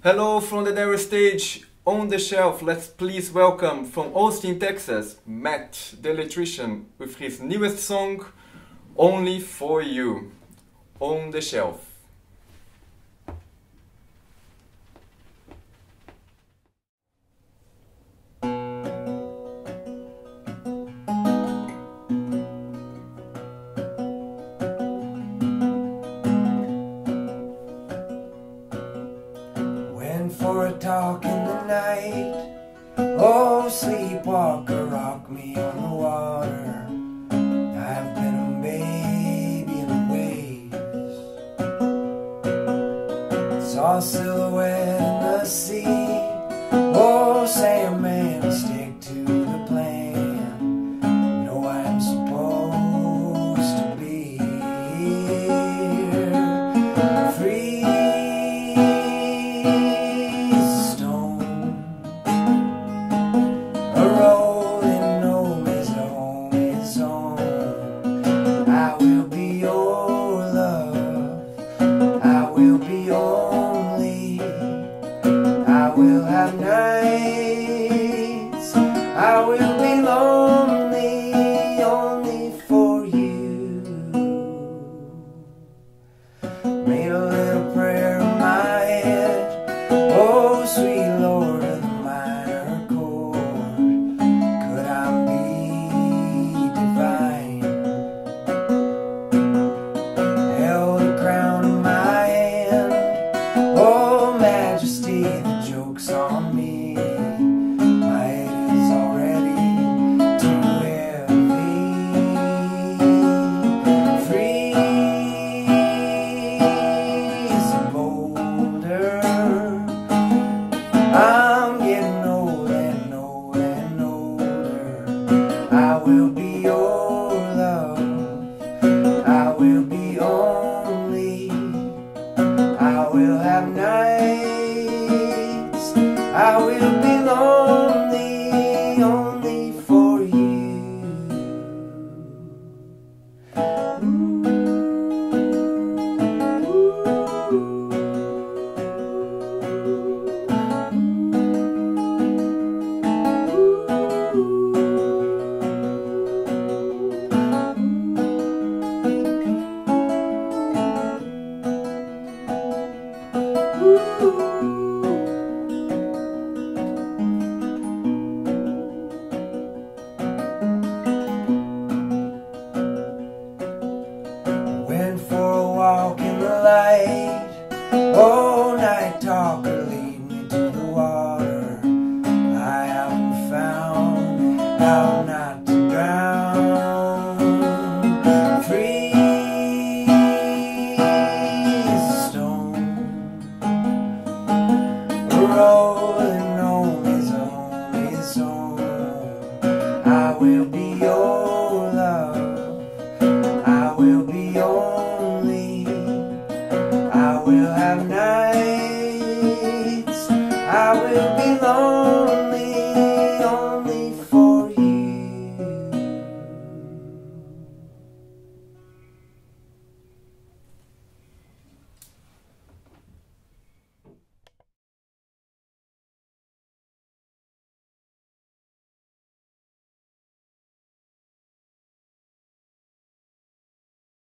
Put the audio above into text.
Hello from the Dairy Stage on the shelf. Let's please welcome from Austin, Texas, Matt the electrician with his newest song, Only for You, on the shelf. Talk in the night. Oh, sleepwalker, rock me on the water. I've been a baby in the waves. Saw silhouette in the sea. nights I will we belong. céu.